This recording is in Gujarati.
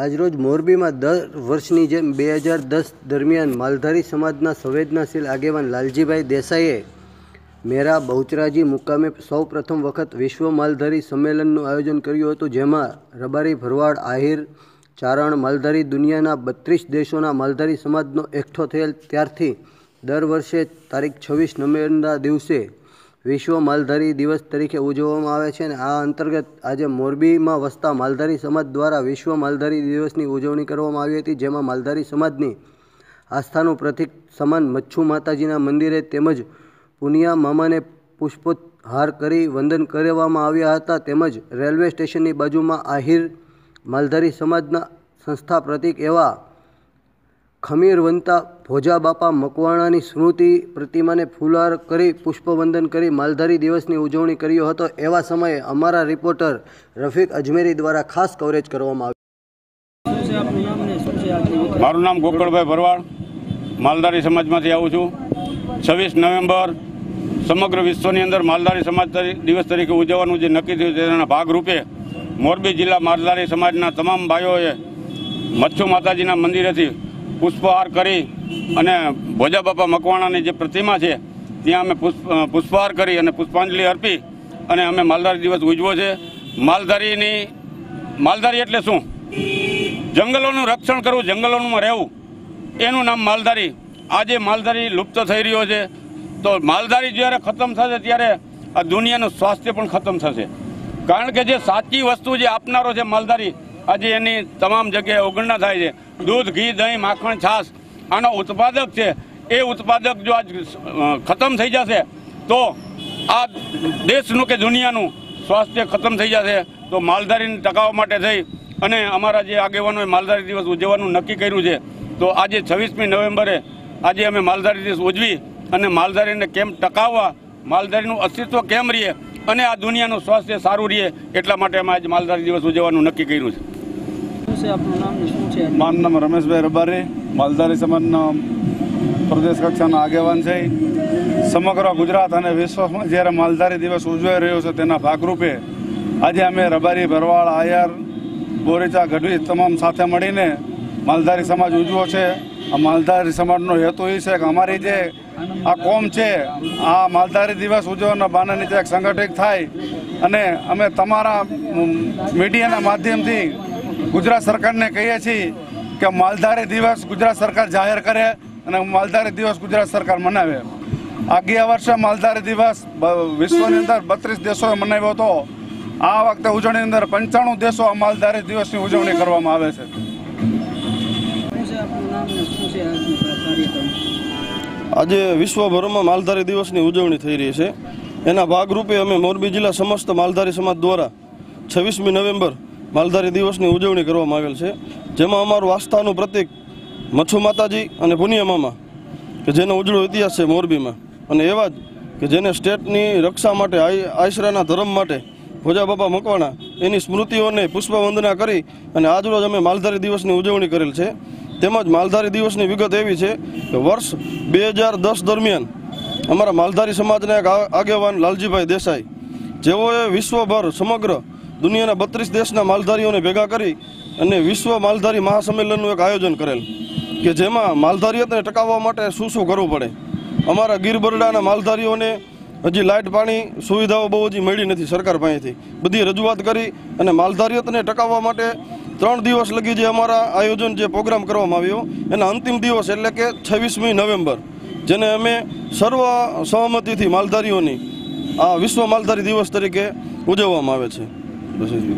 આજરોજ મોરબીમાં દર વર્ષની જેમ બે હજાર દસ દરમિયાન માલધારી સમાજના સંવેદનાશીલ આગેવાન લાલજીભાઈ દેસાઈએ મેરા બહુચરાજી મુકામે સૌ પ્રથમ વખત વિશ્વ માલધારી સંમેલનનું આયોજન કર્યું હતું, જેમાં રબારી, ભરવાડ, આહિર, ચારણ માલધારી દુનિયાના બત્રીસ દેશોના માલધારી સમાજનો એકઠો થયેલ ત્યારથી દર વર્ષે તારીખ છવ્વીસ નવેમ્બરના દિવસે વિશ્વ માલધારી દિવસ તરીકે ઉજવવામાં આવે છે અને આ અંતર્ગત આજે મોરબીમાં વસતા માલધારી સમાજ દ્વારા વિશ્વ માલધારી દિવસની ઉજવણી કરવામાં આવી હતી, જેમાં માલધારી સમાજની આસ્થાનું પ્રતિક સમાન મચ્છુ માતાજીના મંદિરે તેમજ પુનિયા મામાને પુષ્પોહાર કરી વંદન કરવામાં આવ્યા હતા. તેમજ રેલવે સ્ટેશનની બાજુમાં આહિર માલધારી સમાજના સંસ્થા પ્રતિક એવા ખમીરવંતા ભોજા બાપા મકવાણાની સ્મૃતિ પ્રતિમાને ફૂલહાર કરી, પુષ્પવંદન કરી, માલધારી દિવસની ઉજવણી કર્યો હતો. એવા સમયે અમારા રિપોર્ટર રફીક અજમેરી દ્વારા ખાસ કવરેજ કરવામાં આવ્યું? મારું નામ ગોકળભાઈ ભરવાડ. માલધારી સમાજમાંથી આવું છું. છવ્વીસ નવેમ્બર સમગ્ર વિશ્વની અંદર માલધારી સમાજ દિવસ તરીકે ઉજવવાનું જે નક્કી થયું તેના ભાગરૂપે મોરબી જિલ્લા માલધારી સમાજના તમામ ભાઈઓએ મચ્છુ માતાજીના મંદિરેથી પુષ્પહાર કરી અને ભોજા બાપા મકવાણાની જે પ્રતિમા છે, ત્યાં અમે પુષ્પ પુષ્પહાર કરી અને પુષ્પાંજલિ અર્પી અને અમે માલધારી દિવસ ઉજવો છે. માલધારીની, માલધારી એટલે શું? જંગલોનું રક્ષણ કરવું, જંગલોમાં રહેવું. એનું નામ માલધારી. આજે માલધારી લુપ્ત થઈ રહ્યો છે. તો માલધારી જ્યારે ખતમ થશે ત્યારે આ દુનિયાનું સ્વાસ્થ્ય પણ ખતમ થશે. કારણ કે જે સાચી વસ્તુ જે આપનારો છે માલધારી આજે એની તમામ જગ્યાએ ઓગણના થાય છે. દૂધ, ઘી, દહીં, માખણ, છાશ આનો ઉત્પાદક છે. એ ઉત્પાદક જો આજ ખતમ થઈ જશે, તો આ દેશનું કે દુનિયાનું સ્વાસ્થ્ય ખતમ થઈ જશે. તો માલધારીને ટકાવવા માટે થઈ અને અમારા જે આગેવાનોએ માલધારી દિવસ ઉજવવાનું નક્કી કર્યું છે, તો આજે છવ્વીસમી નવેમ્બરે આજે અમે માલધારી દિવસ ઉજવી અને માલધારીને કેમ ટકાવવા, માલધારીનું અસ્તિત્વ કેમ રહીએ અને આ દુનિયાનું સ્વાસ્થ્ય સારું રહીએ, એટલા માટે અમે આજે માલધારી દિવસ ઉજવવાનું નક્કી કર્યું છે. છે? મારું નામ રમેશભાઈ રબારી, માલધારી સમાજના પ્રદેશ કક્ષાના આગેવાન છે. સમગ્ર ગુજરાત અને વિશ્વમાં જ્યારે માલધારી દિવસ ઉજવાઈ રહ્યો છે તેના ભાગરૂપે આજે અમે રબારી, ભરવાડ, આયર, બોરીચા, ગઢવી તમામ સાથે મળીને માલધારી સમાજ ઉજવો છે. આ માલધારી સમાજનો હેતુ એ છે કે અમારી જે આ કોમ છે, આ માલધારી દિવસ ઉજવવાના બાના નીચે સંગઠિત થાય અને અમે તમારા મીડિયાના માધ્યમથી ગુજરાત સરકારને કહીએ છીએ કે માલધારી દિવસ ગુજરાત સરકાર જાહેર કરે અને માલધારી દિવસ ગુજરાત સરકાર મનાવે. આ વર્ષે માલધારી દિવસ વિશ્વની અંદર બત્રીસ દેશોએ મનાવ્યો હતો. આ વખતે ઉજવણીની અંદર પંચાણું દેશો આ માલધારી દિવસની ઉજવણી કરવામાં આવે છે. આજે વિશ્વભરમાં માલધારી દિવસની ઉજવણી થઈ રહી છે. એના ભાગરૂપે અમે મોરબી જિલ્લા સમસ્ત માલધારી સમાજ દ્વારા છવ્વીસમી નવેમ્બર માલધારી દિવસની ઉજવણી કરવામાં આવેલ છે. જેમાં અમારું આસ્થાનું પ્રતિક મચ્છુ માતાજી અને પુનિયા કે જેનો ઉજળો ઇતિહાસ છે મોરબીમાં. અને એવા જ કે જેને સ્ટેટની રક્ષા માટે આશરાના ધર્મ માટે ભોજા બાપા મકવાણા, એની સ્મૃતિઓને પુષ્પવંદના કરી અને આજરોજ અમે માલધારી દિવસની ઉજવણી કરેલ છે. તેમજ માલધારી દિવસની વિગત એવી છે કે વર્ષ બે હજાર દસ દરમિયાન અમારા માલધારી સમાજના એક આગેવાન લાલજીભાઈ દેસાઈ, જેઓએ વિશ્વભર સમગ્ર દુનિયાના બત્રીસ દેશના માલધારીઓને ભેગા કરી અને વિશ્વ માલધારી મહાસંમેલનનું એક આયોજન કરેલ કે જેમાં માલધારીઓને ટકાવવા માટે શું શું કરવું પડે. અમારા ગીર બરડાના માલધારીઓને હજી લાઇટ પાણી સુવિધાઓ બહુ હજી મળી નથી સરકાર પાસેથી. બધી રજૂઆત કરી અને માલધારીઓને ટકાવવા માટે ત્રણ દિવસ લગી જે અમારા આયોજન જે પ્રોગ્રામ કરવામાં આવ્યો, એના અંતિમ દિવસ એટલે કે છવ્વીસમી નવેમ્બર, જેને અમે સર્વ સહમતિથી માલધારીઓની આ વિશ્વ માલધારી દિવસ તરીકે ઉજવવામાં આવે છે. બસ એ જ.